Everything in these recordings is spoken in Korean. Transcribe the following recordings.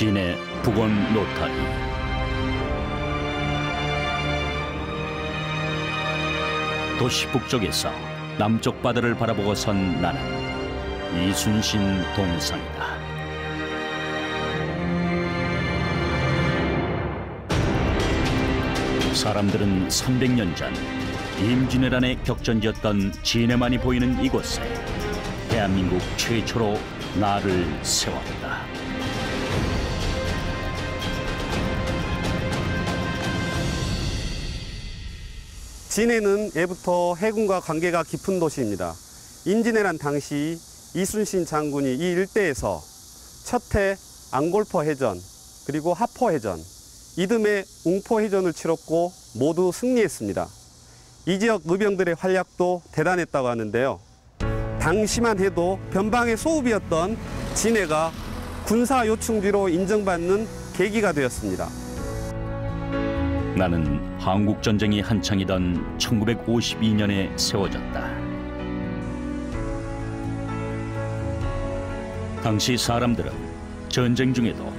진해 북원 노타리 도시 북쪽에서 남쪽 바다를 바라보고 선 나는 이순신 동상이다. 사람들은 300년 전 임진왜란의 격전지였던 진해만이 보이는 이곳에 대한민국 최초로 나를 세웠다. 진해는 예부터 해군과 관계가 깊은 도시입니다. 임진왜란 당시 이순신 장군이 이 일대에서 첫해 앙골포 해전 그리고 하포 해전 이듬해 웅포 해전을 치렀고 모두 승리했습니다. 이 지역 의병들의 활약도 대단했다고 하는데요. 당시만 해도 변방의 소읍이었던 진해가 군사 요충지로 인정받는 계기가 되었습니다. 나는 한국 전쟁이 한창이던 1952년에 세워졌다. 당시 사람들은 전쟁 중에도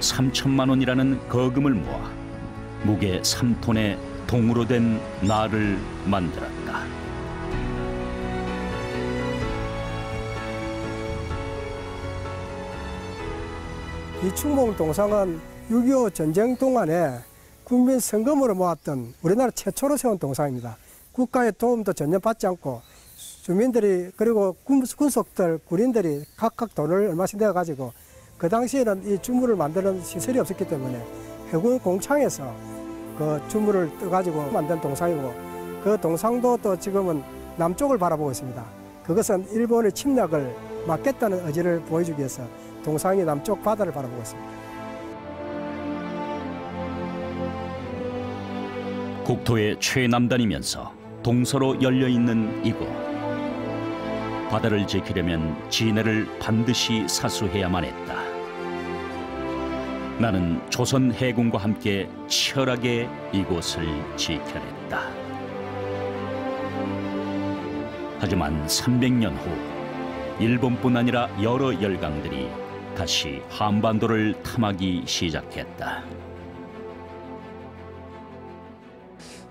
3천만 원이라는 거금을 모아 무게 3톤의 동으로 된 나를 만들었다. 이 충봉 동상은 6.25 전쟁 동안에 국민 성금으로 모았던 우리나라 최초로 세운 동상입니다. 국가의 도움도 전혀 받지 않고 주민들이 그리고 군- 군속들 군인들이 각각 돈을 얼마씩 내어 가지고 그 당시에는 이 주물을 만드는 시설이 없었기 때문에 해군 공창에서 그 주물을 떠 가지고 만든 동상이고 그 동상도 또 지금은 남쪽을 바라보고 있습니다. 그것은 일본의 침략을 막겠다는 의지를 보여주기 위해서 동상이 남쪽 바다를 바라보고 있습니다. 국토의 최남단이면서 동서로 열려 있는 이곳. 바다를 지키려면 진해를 반드시 사수해야만 했다. 나는 조선 해군과 함께 치열하게 이곳을 지켜냈다. 하지만 300년 후 일본뿐 아니라 여러 열강들이 다시 한반도를 탐하기 시작했다.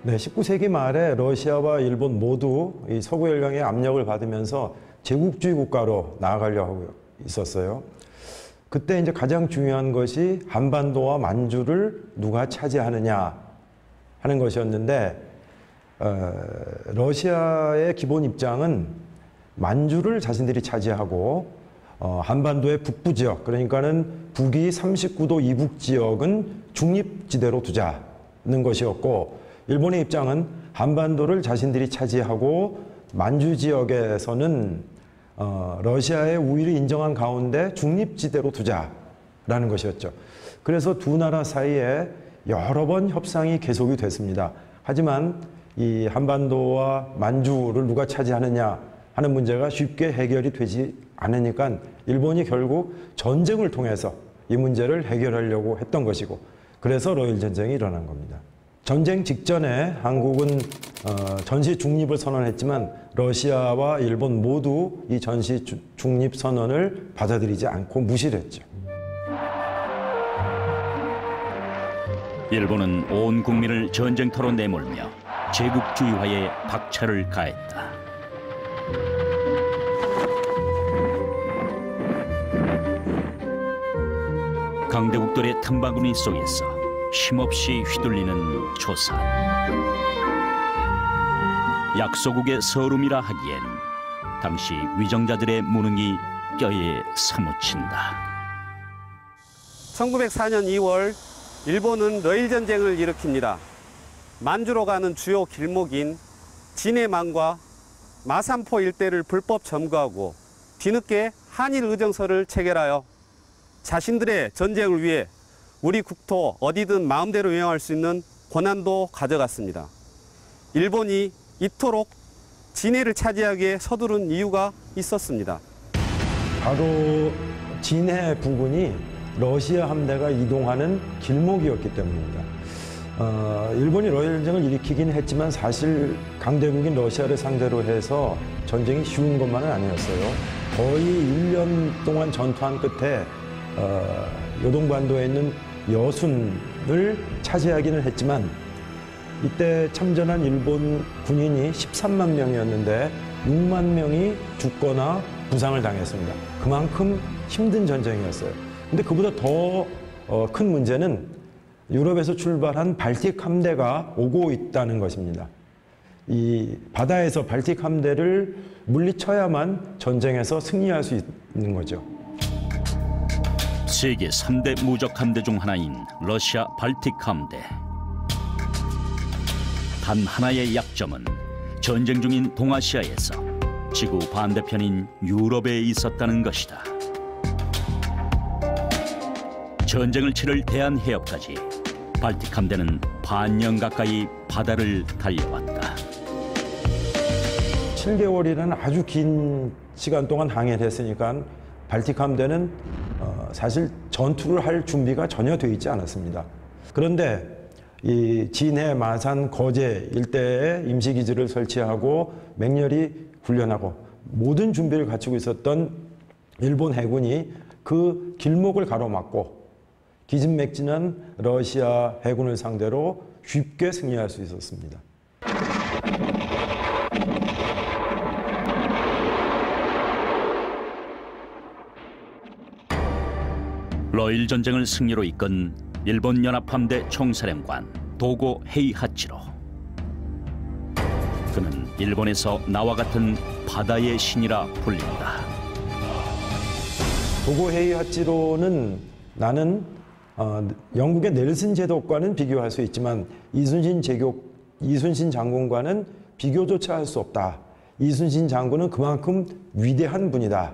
네, 19세기 말에 러시아와 일본 모두 이 서구 열강의 압력을 받으면서 제국주의 국가로 나아가려 하고 있었어요. 그때 이제 가장 중요한 것이 한반도와 만주를 누가 차지하느냐 하는 것이었는데 어, 러시아의 기본 입장은 만주를 자신들이 차지하고 어, 한반도의 북부 지역 그러니까는 북위 39도 이북 지역은 중립지대로 두자는 것이었고 일본의 입장은 한반도를 자신들이 차지하고 만주 지역에서는 어, 러시아의 우위를 인정한 가운데 중립지대로 두자라는 것이었죠. 그래서 두 나라 사이에 여러 번 협상이 계속이 됐습니다. 하지만 이 한반도와 만주를 누가 차지하느냐 하는 문제가 쉽게 해결이 되지 않으니까 일본이 결국 전쟁을 통해서 이 문제를 해결하려고 했던 것이고 그래서 러일 전쟁이 일어난 겁니다. 전쟁 직전에 한국은 어, 전시 중립을 선언했지만 러시아와 일본 모두 이 전시 주- 중립 선언을 받아들이지 않고 무시를 했죠. 일본은 온 국민을 전쟁터로 내몰며 제국주의화에 박차를 가했다. 강대국들의 틈바구니 속에서 쉼없이 휘둘리는 조선. 약소국의 서름이라 하기엔 당시 위정자들의 무능이 뼈에 사무친다. 1904년 2월 일본은 러일 전쟁을 일으킵니다. 만주로 가는 주요 길목인 진해만과 마산포 일대를 불법 점거하고 뒤늦게 한일 의정서를 체결하여 자신들의 전쟁을 위해 우리 국토 어디든 마음대로 유행할 수 있는 권한도 가져갔습니다. 일본이 이토록 진해를 차지하기에 서두른 이유가 있었습니다. 바로 진해 부근이 러시아 함대가 이동하는 길목이었기 때문입니다. 어, 일본이 러일 전쟁을 일으키긴 했지만 사실 강대국인 러시아를 상대로 해서 전쟁이 쉬운 것만은 아니었어요. 거의 1년 동안 전투한 끝에 어, 요동반도에 있는 여순을 차지하기는 했지만 이때 참전한 일본 군인이 13만 명이었는데 6만 명이 죽거나 부상을 당했습니다. 그만큼 힘든 전쟁이었어요. 근데 그보다 더 큰 문제는 유럽에서 출발한 발틱 함대가 오고 있다는 것입니다. 이 바다에서 발틱 함대를 물리쳐야만 전쟁에서 승리할 수 있는 거죠. 세계 3대 무적 함대 중 하나인 러시아 발틱 함대. 단 하나의 약점은 전쟁 중인 동아시아에서 지구 반대편인 유럽에 있었다는 것이다. 전쟁을 치를 대한해협까지 발틱 함대는 반년 가까이 바다를 달려왔다. 7개월이라는 아주 긴 시간 동안 항해를 했으니까 발틱 함대는 어, 사실 전투를 할 준비가 전혀 되어 있지 않았습니다. 그런데 이 진해, 마산, 거제 일대에 임시기지를 설치하고 맹렬히 훈련하고 모든 준비를 갖추고 있었던 일본 해군이 그 길목을 가로막고 기진맥진한 러시아 해군을 상대로 쉽게 승리할 수 있었습니다. 러일 전쟁을 승리로 이끈 일본 연합함대 총사령관 도고 헤이하치로. 그는 일본에서 나와 같은 바다의 신이라 불린다. 도고 헤이 하치로는 나는 어, 영국의 넬슨 제독과는 비교할 수 있지만 이순신 제국 이순신 장군과는 비교조차 할 수 없다. 이순신 장군은 그만큼 위대한 분이다.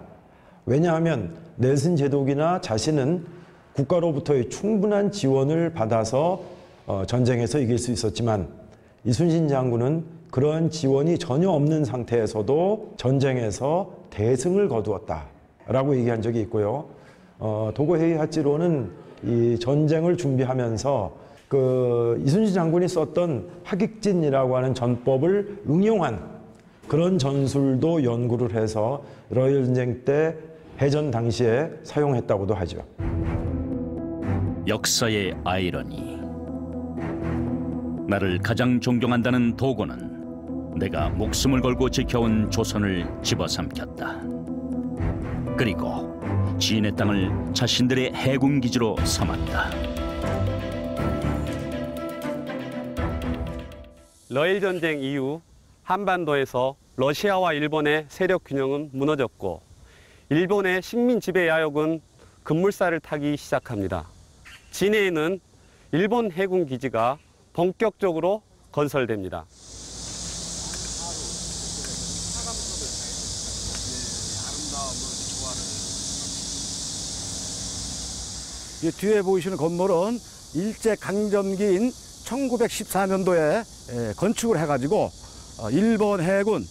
왜냐하면 넬슨 제독이나 자신은 국가로부터의 충분한 지원을 받아서 어, 전쟁에서 이길 수 있었지만 이순신 장군은 그러한 지원이 전혀 없는 상태에서도 전쟁에서 대승을 거두었다라고 얘기한 적이 있고요. 어, 도고헤이 하치로는 이 전쟁을 준비하면서 그 이순신 장군이 썼던 하객진이라고 하는 전법을 응용한 그런 전술도 연구를 해서 러일 전쟁 때 해전 당시에 사용했다고도 하죠. 역사의 아이러니. 나를 가장 존경한다는 도고는 내가 목숨을 걸고 지켜온 조선을 집어삼켰다. 그리고 지인의 땅을 자신들의 해군 기지로 삼았다. 러일 전쟁 이후 한반도에서 러시아와 일본의 세력 균형은 무너졌고 일본의 식민 지배 야욕은 급물살을 타기 시작합니다. 진해에는 일본 해군 기지가 본격적으로 건설됩니다. 이 뒤에 보이시는 건물은 일제 강점기인 1914년도에 건축을 해가지고 어, 일본 해군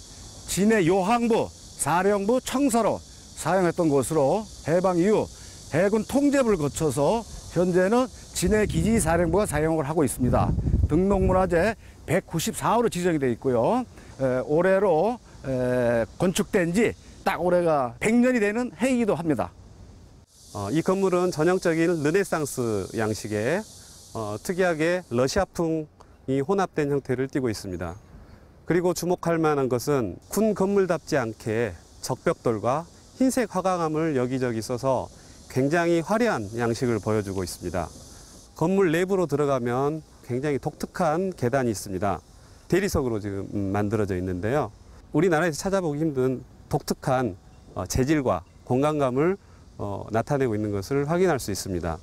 진해 요항부 사령부 청사로 사용했던 곳으로 해방 이후 해군 통제부를 거쳐서 현재는 진해 기지 사령부가 사용을 하고 있습니다. 등록문화재 194호로 지정이 되어 있고요. 에, 올해로 에, 건축된 지 딱 올해가 100년이 되는 해이기도 합니다. 어, 이 건물은 전형적인 르네상스 양식의 어, 특이하게 러시아풍이 혼합된 형태를 띠고 있습니다. 그리고 주목할 만한 것은 군 건물답지 않게 적벽돌과 흰색 화강암을 여기저기 써서 굉장히 화려한 양식을 보여주고 있습니다. 건물 내부로 들어가면 굉장히 독특한 계단이 있습니다. 대리석으로 지금 음, 만들어져 있는데요. 우리나라에서 찾아보기 힘든 독특한 어, 재질과 공간감을 어, 나타내고 있는 것을 확인할 수 있습니다.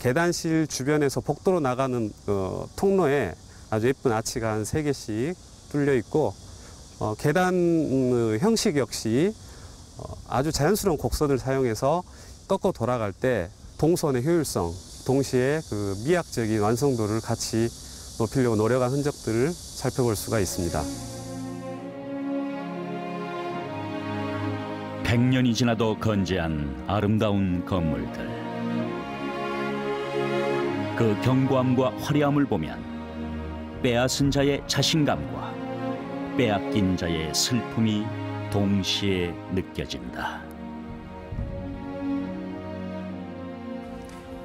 계단실 주변에서 복도로 나가는 어, 통로에 아주 예쁜 아치가 한 세 개씩 뚫려 있고 어, 계단 음, 형식 역시 어, 아주 자연스러운 곡선을 사용해서 꺾어 돌아갈 때 동선의 효율성, 동시에 그 미학적인 완성도를 같이 높이려고 노력한 흔적들을 살펴볼 수가 있습니다. 100년이 지나도 건재한 아름다운 건물들. 그 견고함과 화려함을 보면 빼앗은 자의 자신감과 빼앗긴 자의 슬픔이 동시에 느껴진다.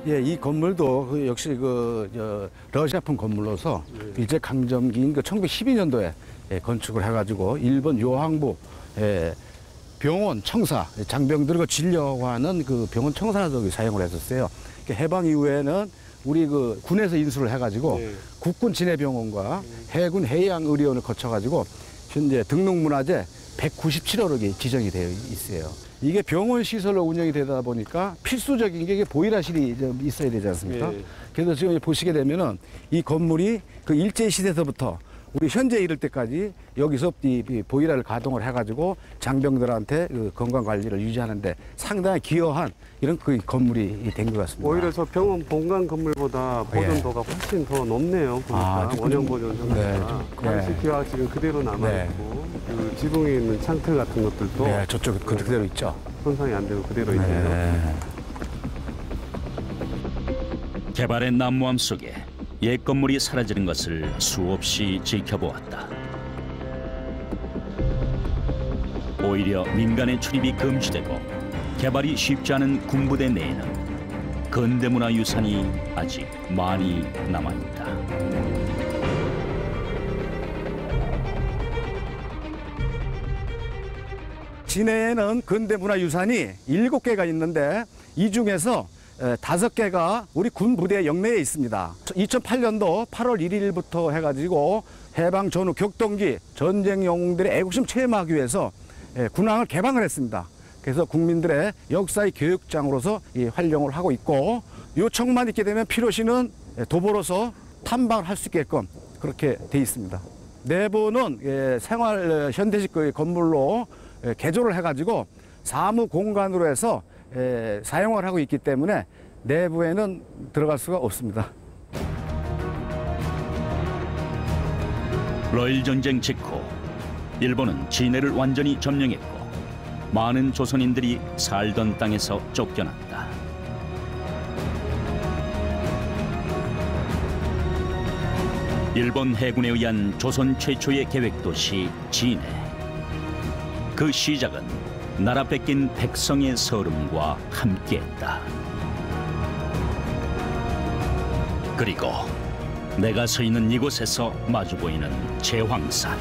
예, 이 건물도 그 역시 그 저, 러시아풍 건물로서 일제 강점기인 그 1912년도에 예, 건축을 해가지고 일본 요항부 예, 병원 청사 장병들과 진료하는 그 병원 청사석을 사용을 했었어요. 그 해방 이후에는 우리 그 군에서 인수를 해가지고 네. 국군 진해병원과 해군 해양의료원을 거쳐가지고 현재 등록문화재 197호록이 지정이 되어 있어요. 이게 병원 시설로 운영이 되다 보니까 필수적인 게좀 있어야 되지 않습니까? 예. 그래서 지금 보시게 되면은 이 건물이 그 일제 시대서부터 우리 현재 이럴 때까지 여기서 이, 이 보일러를 가동을 해가지고 장병들한테 그 건강 관리를 유지하는데 상당히 기여한 이런 그 건물이 된 것 같습니다. 오히려 저 병원 본관 건물보다 예. 보존도가 훨씬 더 높네요. 보니까 아, 좀 원형 그- 보존 네, 형태가 좀- 관시 네. 기와 지금 그대로 남아 네. 있고 그 지붕에 있는 창틀 같은 것들도 네, 저쪽 그- 그대로 있죠. 손상이 안 되고 그대로 있네요. 네. 개발의 난무함 속에 옛 건물이 사라지는 것을 수없이 지켜보았다. 오히려 민간의 출입이 금지되고 개발이 쉽지 않은 군부대 내에는 근대문화 유산이 아직 많이 남아 있다. 진해에는 근대문화 유산이 일곱 개가 있는데 이 중에서 에, 다섯 개가 우리 군 부대 영내에 있습니다. 2008년도 8월 1일부터 해가지고 해방 전후 격동기 전쟁 영웅들의 애국심 체험하기 위해서 에, 군항을 개방을 했습니다. 그래서 국민들의 역사의 교육장으로서 이 활용을 하고 있고 요청만 있게 되면 필요시는 에, 도보로서 탐방을 할 수 있게끔 그렇게 돼 있습니다. 내부는 예, 생활 어, 현대식 그 건물로 예, 개조를 해가지고 사무 공간으로 해서 예, 사용을 하고 있기 때문에 내부에는 들어갈 수가 없습니다. 러일 전쟁 직후 일본은 진해를 완전히 점령했고 많은 조선인들이 살던 땅에서 쫓겨났다. 일본 해군에 의한 조선 최초의 계획 도시 진해. 그 시작은 나라 뺏긴 백성의 서름과 함께했다. 그리고 내가 서 있는 이곳에서 마주 보이는 제황산.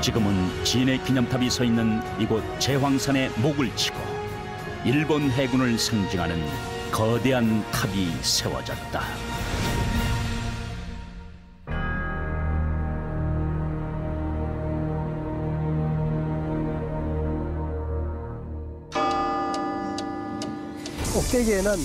지금은 진해 기념탑이 서 있는 이곳 제황산에 목을 치고 일본 해군을 상징하는 거대한 탑이 세워졌다. 꼭대기에는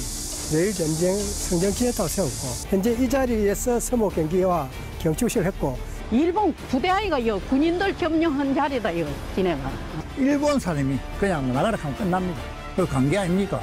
내일 전쟁 성전 기념탑을 세웠고 현재 이 자리에서 서목 경기와 경축식을 했고 일본 부대아이가 요 군인들 점령한 자리다 요 진해가 일본 사람이 그냥 나가라 하면 끝납니다. 그 관계 아닙니까?